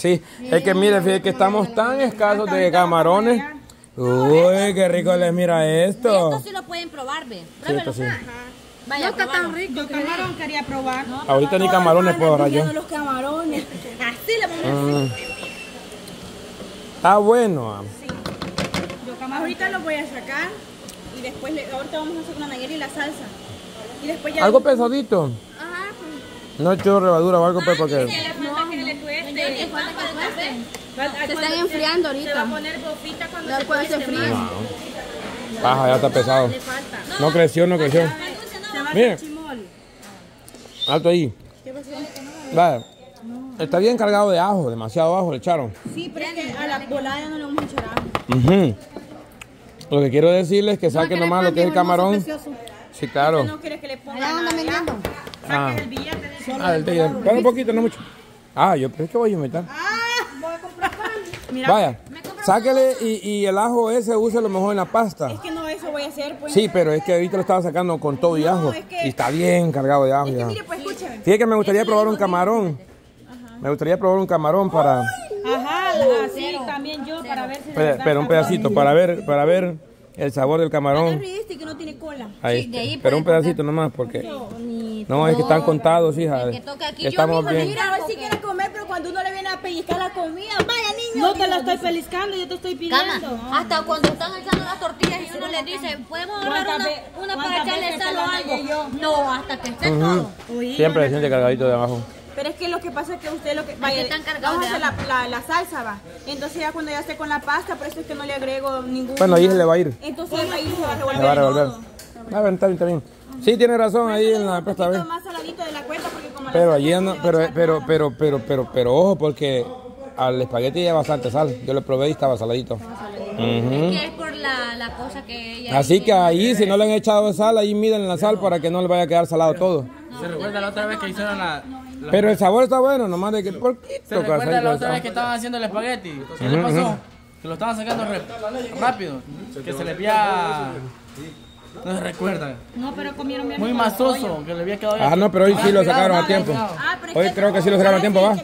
Sí, es que mire, fíjate que estamos tan escasos de camarones. Uy, qué rico les mira esto. Esto sí lo pueden probar, ve. Sí, Pruébelo. esto sí. Vaya, No está tan rico. Yo camarón quería probar. Ahorita ni camarones puedo agarrar yo. los camarones. Así le vamos a Mm. Está bueno. ah. Yo camarón. Ahorita lo voy a sacar y después le, ahorita vamos a hacer con la naguera y la salsa. Y después ya Algo pesadito. Ajá. No he hecho revadura o algo, pues, porque... Le falta que le tueste. Se están enfriando Se va ahorita. a poner bofita cuando Ya se cuando se. Baja, ya está pesado. Le falta. No creció, no creció. Se va a Mire. hacer chimol. Alto ahí. Vaya. Está bien cargado de ajo, demasiado ajo le echaron. Sí, pero es que a la volada no le vamos a echar ajo. Ujú. Lo que quiero decirles es que saquen nomás lo que es el camarón. Sí, claro. No quieres que le ponga Allá anda nada. vendiendo. Ah, El billete ah el tigre. Pero un poquito, no mucho. Ah, yo pensé que voy a inventar. Voy a comprar pan. Mira, Vaya, sáquele y, y el ajo ese use lo mejor en la pasta. es que no eso voy a hacer, pues. Sí, pero es que ahorita lo estaba sacando con todo y ajo. es que- Y está bien cargado de ajo. Es que mire, pues escúcheme. Fíjate que me gustaría probar un camarón. Me gustaría probar un camarón para... Ajá, la- así también yo para ver si Pero, un pedacito, para ver, para ver el sabor del camarón. Agarre este que no tiene cola. Ahí de ahí está. Pero un pedacito nomás, porque... No, es que están contados, hija. Que toca aquí, yo Estamos mismo, bien. Mira, a ver si quiere comer, pero cuando uno le viene a pellizcar la comida, vaya niño. No te la estoy pellizcando, yo te estoy Cama, pidiendo. hasta cuando están echando las tortillas y uno les dice, ¿podemos agarrar ¿Cuántas una, una para echarle sal o algo? No, hasta que esté todo. Oí, Siempre se siente cargadito de abajo. Pero es que lo que pasa es que usted lo que... Vaya, están cargados vamos a hacer la, la, la salsa, va. Entonces ya cuando ya esté con la pasta, por eso es que no le agrego ningún... Bueno, ahí se le va a ir. Entonces ahí se va a Se revolver va a revolver. Ah, bien, está bien, está bien. Sí, tiene razón ahí en la Un Pero allí no pero, pero, pero, pero, pero, pero, ojo, porque al espagueti lleva bastante sal. Yo lo probé y estaba saladito. Ujú. Que es por la, la cosa que ella Así que ahí, si no le han echado sal, ahí miden la sal para que no le vaya a quedar salado todo. ¿Se recuerda la otra vez que hicieron la... Pero el sabor está bueno, nomás de que ¿Se poquito recuerda la otra vez que estaban haciendo el espagueti? ¿Qué le pasó? Que lo estaban sacando rápido. Que se le había... No se recuerda. No, pero comieron bien. Muy masoso, que le había quedado... Ah, no, pero hoy sí lo sacaron a tiempo. Ah, Hoy creo que sí lo sacaron a tiempo, ¿va?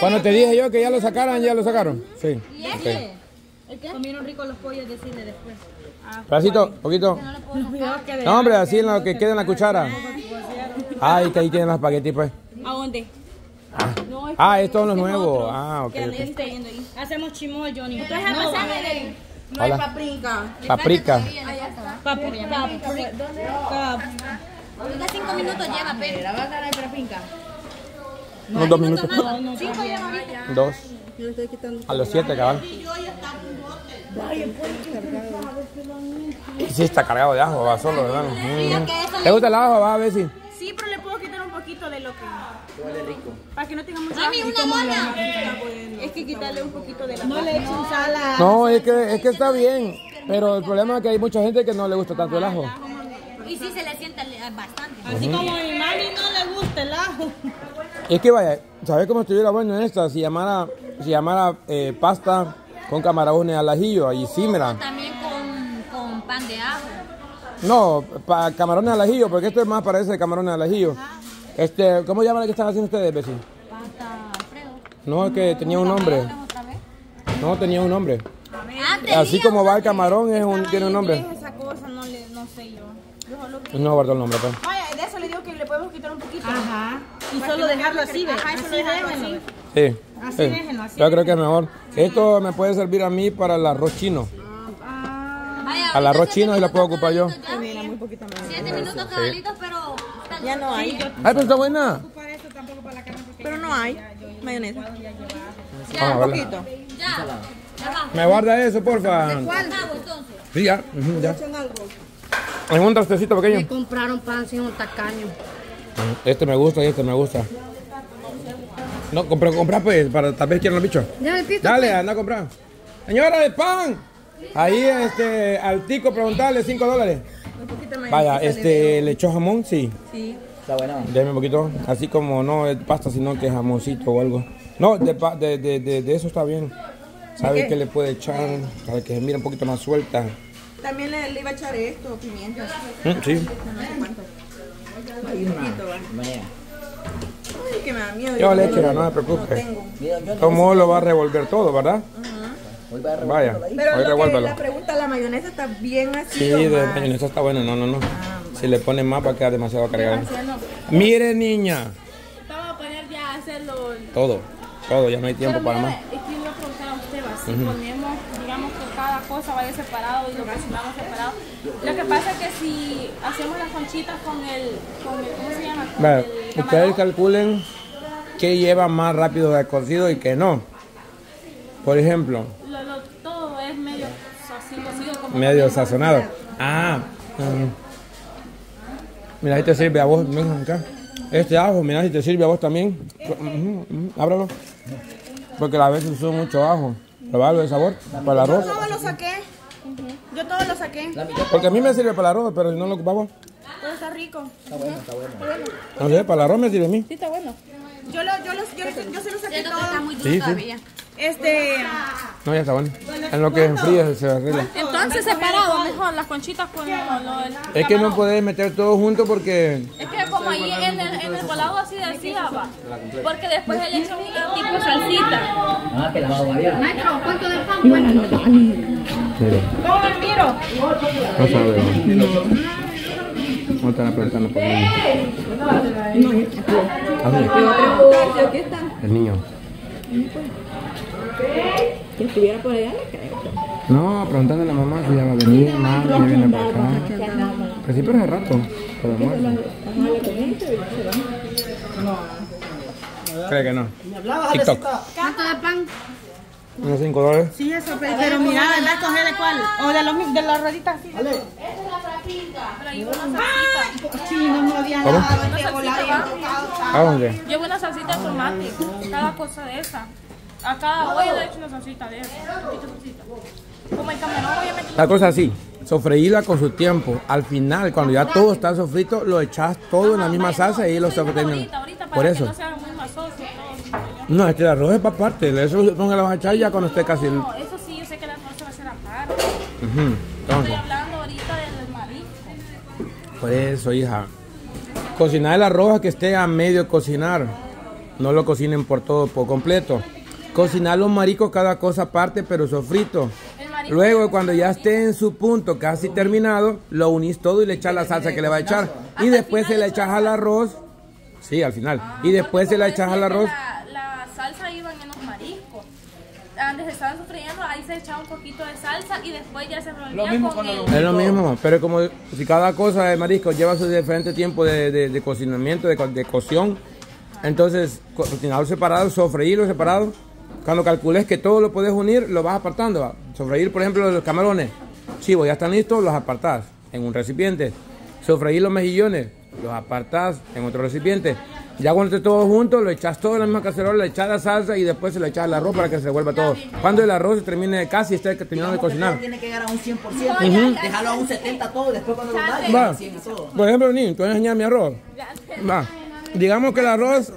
Cuando te dije yo que ya lo sacaran, ya lo sacaron. Sí. ¿Y este? Comieron rico los pollos, decirle después. Ah, Pedacito, poquito. No, hombre, así en lo que quede en la cuchara. Ay, que ahí tienen los espaguetis, pues. ¿A dónde? No, es Ah, esto no es nuevo. Ah, ok. Hacemos chimol, Johnny. No, No hay Hola. paprika. Paprika. Paprika. Unos cinco minutos lleva, pero. La vaca no hay paprika. Unos dos minutos. Cinco lleva. Dos. Yo le estoy quitando. A los siete, cabal. Y sí está cargado de ajo, va solo, ¿verdad? ¿Te gusta el ajo? Va a ver si. Sí, pero le puedo quitar un poquito de lo que. Huele rico. Para que no tenga mucho Mami, ajo. una dona. Es que quitarle un poquito de la No le echen sal a... No, es que, es que está bien. Pero el problema es que hay mucha gente que no le gusta tanto el ajo. Y sí se le siente eh, bastante. Así como a mi mami no le gusta el ajo. Es que vaya, ¿sabes cómo estuviera bueno en esta? Si llamara, si llamara eh, pasta con camarones al ajillo, ahí sí, mira. También con, con pan de ajo. No, para camarones al ajillo, porque esto es más parece camarones al ajillo. Este, ¿cómo llaman la que están haciendo ustedes, Bessie? Pasta Alfredo. No, es que tenía un nombre. Otra vez. No, tenía un nombre. Antes Así como va el camarón, es un, tiene un nombre. Esa cosa no, le, no sé yo. Yo solo... No guardo el nombre, pues. De eso le digo que le podemos quitar un poquito. Ajá. Y solo dejarlo así, ¿ves? Ajá, así. Sí. Así sí. déjenlo, así Yo creo que es mejor. Esto me puede servir a mí para el arroz chino. Vaya, Al arroz chino y lo puedo ocupar yo. Poquito pero. Ya no hay. Ay, pero está buena. Pero no hay mayonesa. Vamos a verla. Ya. Ya. Me guarda eso, porfa. Entonces. Sí, ya. ya. En un trastecito pequeño. Me compraron pan sin un tacaño. Este me gusta y este me gusta. No, compra, compra pues, para tal vez quieran los bichos. Ya el pito. Dale, anda a comprar. Señora de pan. Ahí, este, al tico preguntarle 5 dólares. Vaya, este, ¿le echó jamón? Sí. Sí. Está bueno. Déjame un poquito. Así como no es pasta, sino que jamoncito o algo. No, de, pa- de, de, de, de eso está bien. ¿Sabe qué le puede echar? Para que se mire un poquito más suelta. También le, le iba a echar esto, pimienta. Mm, sí. Ay, que me da miedo. Yo le echo, no se preocupe. tengo. ¿Cómo lo va a revolver todo, verdad? Vaya, Pero hoy lo que la pregunta, la mayonesa está bien así. Sí, o de mal? mayonesa está bueno, no, no, no. Si le ponen más va a quedar demasiado cargado. Mire, niña. Vamos a poner ya a hacerlo. Todo, todo, ya no hay tiempo Pero para mira, más. es que yo iba a preguntar a usted, va, si ponemos, digamos que cada cosa vaya separado y lo cocinamos separado. Lo que pasa es que si hacemos las conchitas con el, con el ¿cómo se llama? Con Vale, el ustedes calculen qué lleva más rápido de cocido y qué no. Por ejemplo, medio sazonado. Ah, mm. mira, si te sirve a vos, ven acá. Este ajo, mira si te sirve a vos también. Ujú, ujú, Ábralo. Porque a veces uso mucho ajo. Probarlo de sabor para el arroz. Todo lo saqué. Yo todo lo saqué. Porque a mí me sirve para el arroz, pero si no lo ocupamos, Todo está rico. no sé, para el arroz me sirve a mí. Sí, está bueno. Yo, lo, yo, lo, yo, yo se lo saqué está muy duro Sí, sí. Este, No, ya está bueno. En lo que enfríe se arregla. entonces separado mejor las conchitas con lo, lo- el Es que no puedes meter todo junto porque Es que como ahí en el, en el volado así decía, va. Porque después él echa un tipo salsita. Ah, que la va a variar. Maestro, ¿cuánto de pan? Bueno, ¿Cómo me miro? no sabe. No están preguntando por mí. ¿A dónde? El niño. Estuviera por allá, le creo. No, preguntando a la mamá si ya va a venir, mamá, ya viene para acá. Pues sí, pero hace rato. Pero almuerzo. Cree que no. TikTok. ¿Cuánto de pan? Unos 5 dólares. Sí, eso, pero, pero mira, ¿verdad? Coger de cuál? O de los de las rueditas así. Pero hay una salsita. Sí, no me había ¿Cómo? Una salsita, va. ¿A dónde? Llevo una salsita de tomate, cada cosa de esa. A cada olla le he hecho una salsita de salsita. Como el camarón, obviamente. La cosa así, sofreírla con su tiempo. Al final, cuando ya todo está sofrito, lo echas todo en la misma salsa y lo sofritas. Ahorita, ahorita, para Por que eso. no sea muy masoso. todo. No, este arroz es para aparte. Eso no lo vas a echar ya cuando esté casi. No, eso sí, yo sé que el arroz se va a hacer aparte. Entonces, Estoy hablando ahorita del marisco. por eso, hija. Cocinar el arroz que esté a medio cocinar. No lo cocinen por todo, por completo. Cocinar los mariscos cada cosa aparte, pero sofrito. Luego, cuando ya esté en su punto casi terminado, lo unís todo y le echas la salsa que le va a echar. Y después se le echas al arroz. Sí, al final. Y después se le echas al arroz. La, la salsa iba en los mariscos. Antes se estaban sofriendo, ahí se echaba un poquito de salsa y después ya se revolvía mismo con el... Es lo mismo, pero como si cada cosa de marisco lleva su diferente tiempo de, de, de cocinamiento, de, de cocción, entonces co- cocinarlo separado, sofreírlo separado. Cuando calcules que todo lo puedes unir, lo vas apartando. va. Sofreír, por ejemplo, los camarones. Chivo, ya están listos, los apartás en un recipiente. Sofreír los mejillones, los apartás en otro recipiente. Ya cuando esté todo junto, lo echas todo en la misma cacerola, le echas la salsa y después se le echas el arroz para que se revuelva todo. Cuando el arroz se termine de casi, esté terminando de cocinar. Tiene que llegar a un 100%. Dejarlo a un 70 todo, después cuando lo vaya, Va. 100 a todo. Por ejemplo, Ni, tú vas a enseñar mi arroz. Va. Digamos que el arroz.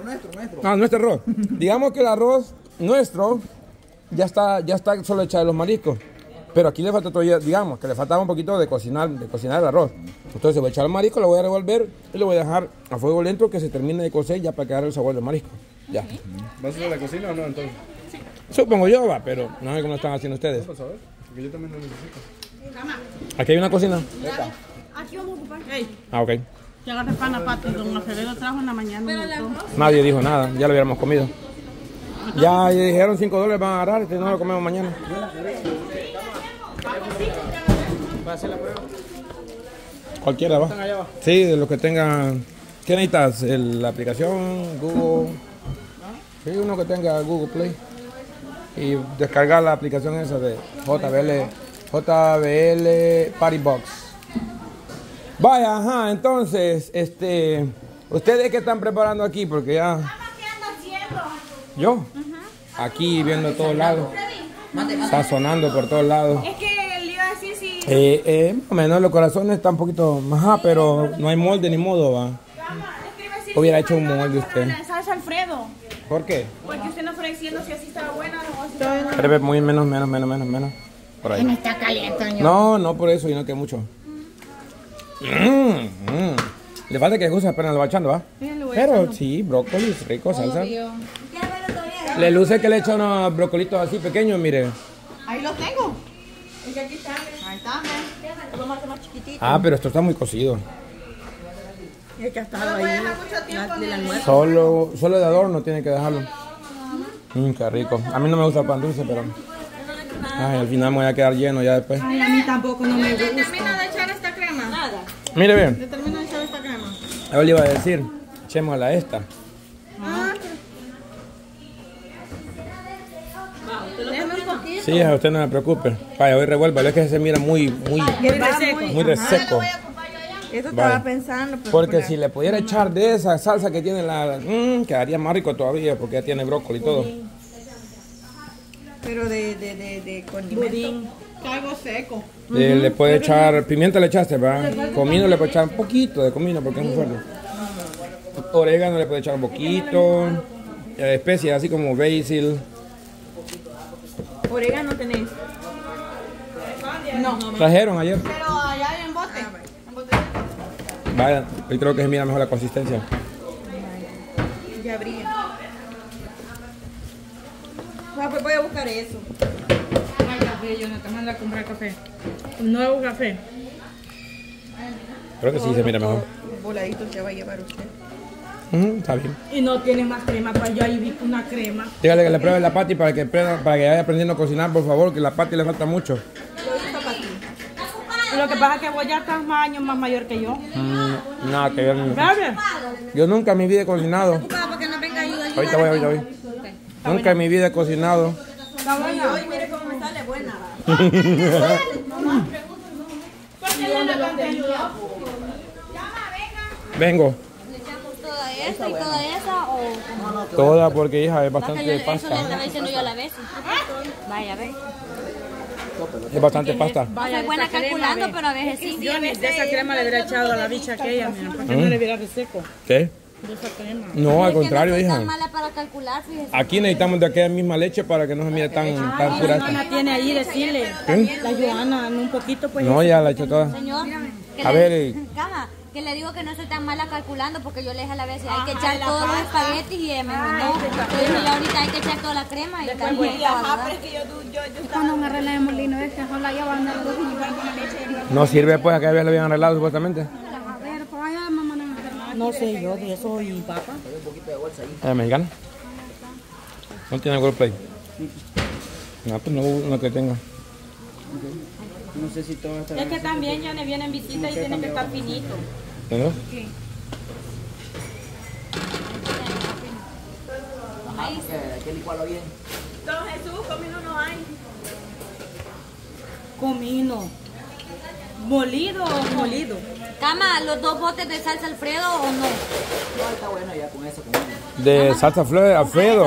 No, nuestro arroz. Digamos que el arroz nuestro ya está, ya está solo echado de los mariscos. Pero aquí le falta todavía, digamos, que le faltaba un poquito de cocinar, de cocinar el arroz. Entonces voy a echar el marisco, lo voy a revolver y lo voy a dejar a fuego lento que se termine de cocer ya para que agarre el sabor del marisco. Ya. ¿Vas a hacer la cocina o no entonces? Supongo yo, va, pero no sé cómo lo están haciendo ustedes. Pues a ver, porque yo también lo necesito. Aquí hay una cocina. Aquí vamos a ocupar. Ah, ok. Que agarre pan a pato y don Acevedo trajo en la mañana. Nadie dijo nada, ya lo hubiéramos comido. Ya dijeron 5 dólares van a agarrar, este no lo comemos mañana. Cualquiera va. Sí, de los que tengan. ¿Qué necesitas? La aplicación, Google. Sí, uno que tenga Google Play. Y descargar la aplicación esa de JBL, JBL Party Box. Vaya, ajá, entonces, este. ¿Ustedes qué están preparando aquí? Porque ya. ¿Yo? Aquí viendo a todos lados. Sazonando por todos lados. Es que le iba a decir si... Eh, eh, más o menos los corazones están un poquito más, pero no hay molde ni modo, va. Hubiera hecho un molde usted. Salsa Alfredo. ¿Por qué? Porque usted no fue diciendo si así estaba buena o así estaba buena. Pero muy menos, menos, menos, menos, menos. Por ahí. Está caliente. No, no por eso, y no que mucho. Mm, mm. Le falta que cosas apenas lo va echando, ¿va? Pero sí, brócoli es rico, salsa. Le luce que le echa unos brocolitos así pequeños, mire. Ahí los tengo. Ahí está, Ah, pero esto está muy cocido. Es que ha estado ahí la- del almuerzo. Solo, solo de adorno tiene que dejarlo. Mmm, qué rico. A mí no me gusta el pan dulce, pero... Ay, al final me voy a quedar lleno ya después. Ay, a mí tampoco no me gusta. Termina de echar esta crema. Nada. Mire bien, Termina de echar esta crema. yo le iba a decir, echémosla a esta. Déjame un poquito. Sí, a usted no me preocupe. Vaya, hoy revuelva, es que se mira muy, muy, Muy reseco. muy reseco. Eso Vale. estaba pensando. pero Porque por si le pudiera echar de esa salsa que tiene la... mmm, quedaría más rico todavía porque ya tiene brócoli y todo. Pero de, de, de, de condimento. Algo seco. Eh, le puede echar, pimienta le echaste, ¿verdad? Comino le puede echar un poquito de comino porque es muy fuerte. Orégano le puede echar un poquito. eh, especias así como basil. Orégano tenés. Trajeron ayer. Pero allá hay en bote. En bote. Vaya, hoy creo que se mira mejor la consistencia. Ya brilla. Ah, pues voy a buscar eso. Ay, café, Jonathan, manda a comprar café. Un nuevo café. Creo que sí se mira mejor. Un voladito se va a llevar usted. Está bien. Y no tiene más crema, pues yo ahí vi una crema. Dígale que le pruebe la pati para que, para que vaya aprendiendo a cocinar, por favor, que la pati le falta mucho. Lo que pasa es que vos ya estás más años más mayor que yo. Mm, nada que ver. ¿Bebe? Yo nunca en mi vida he cocinado. No. Ahorita voy, ahorita voy. Nunca en mi vida he cocinado. Está buena. Hoy mire cómo me sale buena. Vengo. ¿Le echamos toda esta y toda esa o? Toda porque hija es bastante yo- Eso le pasta. estaba diciendo yo a la vez. Vaya, ve. Es bastante pasta. No soy buena calculando, pero a veces sí. Yo ni de esa crema le hubiera echado a la bicha aquella, mira, para que no le hubiera reseco. ¿Qué? De esa crema. No, al Es contrario, no hija. tan mala para calcular, fíjese. Aquí necesitamos de aquella misma leche para que no se mire tan, tan La pura. Joana tiene ahí, decirle. ¿Qué? La Joana, un poquito, pues. No, ya la he hecho toda. Señor, A le- ver, eh. Cama, que le digo que no soy tan mala calculando porque yo le dije a la vez hay que echar todos los espaguetis y me dije, ahorita hay que echar toda la crema y también. Cuando me arregla de molino es que y la leche. No sirve pues, acá ya lo habían arreglado supuestamente. No sé yo de eso y papa. ¿Es mexicana? No tiene golpe ahí. No, pues no, no que tenga. No sé si todo está Es que también ya le vienen visitas y tiene que estar finito. ¿Entendés? Que licuarlo bien. Don Jesús, comino no hay. Comino. ¿Molido o molido? Cama, los dos botes de salsa Alfredo o no. No, está bueno ya con eso. Con eso. De salsa Alfredo. Alfredo.